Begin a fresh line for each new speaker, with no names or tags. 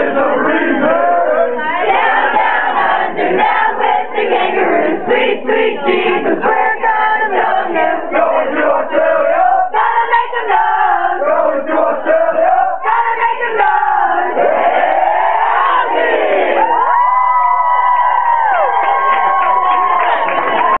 is a reason.